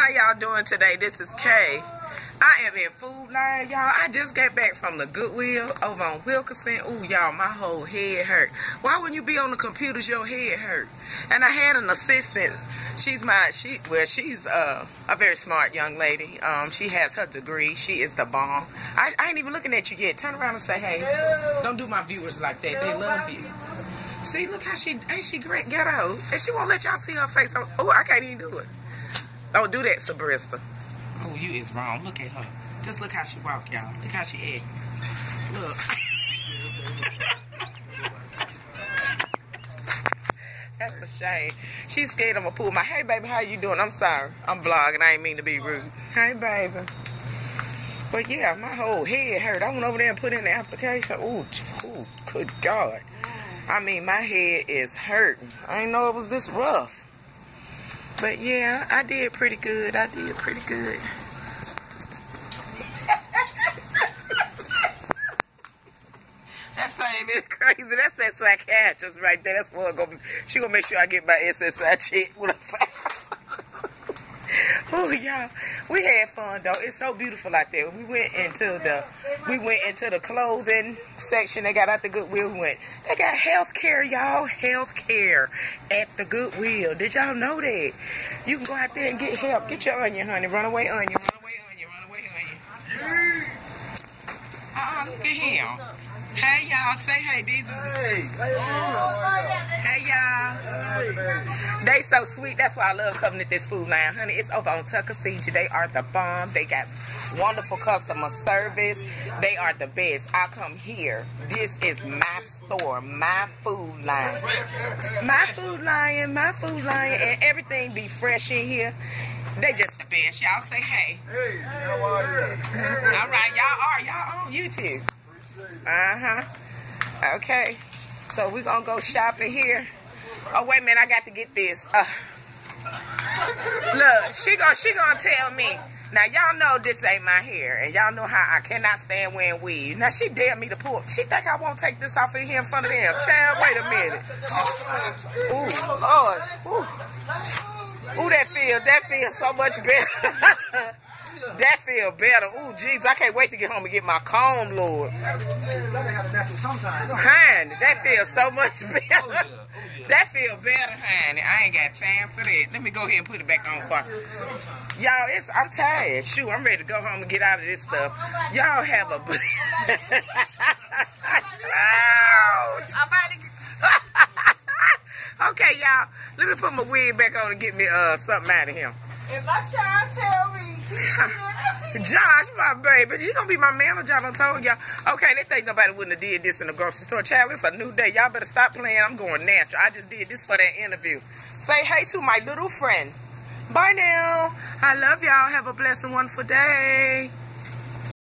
how y'all doing today? This is Kay. I am in Food Lion, y'all. I just got back from the Goodwill over on Wilkerson. Ooh, y'all, my whole head hurt. Why wouldn't you be on the computers? Your head hurt. And I had an assistant. She's my she. Well, she's uh, a very smart young lady. Um, she has her degree. She is the bomb. I, I ain't even looking at you yet. Turn around and say, hey. Don't do my viewers like that. They love you. See, look how she ain't she great ghetto, and she won't let y'all see her face. Oh, I can't even do it. Don't do that, Sabrista. Oh, you is wrong. Look at her. Just look how she walk, y'all. Look how she act. Look. That's a shame. She's scared I'm gonna pull my. Hey, baby, how you doing? I'm sorry. I'm vlogging. I ain't mean to be rude. Hey, baby. But yeah, my whole head hurt. I went over there and put in the application. Ooh, ooh, good God. I mean, my head is hurting. I didn't know it was this rough. But yeah, I did pretty good. I did pretty good. that thing is crazy. That's that psychiatrist right there. That's what gonna. She gonna make sure I get my SSI check Oh y'all, we had fun though. It's so beautiful out there. We went into the we went into the clothing section. They got out the Goodwill. We went. They got health care, y'all. Health care at the Goodwill. Did y'all know that? You can go out there and get help. Get your onion, honey. Run away onion. Run away onion. Run away onion. Uh-uh, look at him. Hey y'all, say hey. Is hey, hey y'all. They so sweet. That's why I love coming to this Food Lion, honey. It's over on Tucker Tuckasegee. They are the bomb. They got wonderful customer service. They are the best. I come here. This is my store, my Food Lion, my Food Lion, my Food Lion, and everything be fresh in here. They just the best. Y'all say hey. Hey, how are you? All right, y'all are y'all on YouTube. Uh-huh. Okay. So we're going to go shopping here. Oh, wait a minute. I got to get this. Uh, look, she going she gonna tell me. Now, y'all know this ain't my hair. And y'all know how I cannot stand wearing weave. Now, she dare me to pull. She think I won't take this off of here in front of them. Child, wait a minute. Ooh, Lord. Ooh. Ooh, that feel, that feels so much better. That feel better. Ooh, jeez, I can't wait to get home and get my comb, Lord. Honey, that feels so much better. That feel better, honey. I ain't got time for that. Let me go ahead and put it back on for Y'all, it's I'm tired. Shoot, I'm ready to go home and get out of this stuff. Y'all have a Okay, y'all. Let me put my wig back on and get me uh something out of him. If my child tell me Josh, my baby, you gonna be my manager. I done told y'all. Okay, they think nobody wouldn't have did this in the grocery store. Child, it's a new day. Y'all better stop playing. I'm going natural. I just did this for that interview. Say hey to my little friend. Bye now. I love y'all. Have a blessed and wonderful day.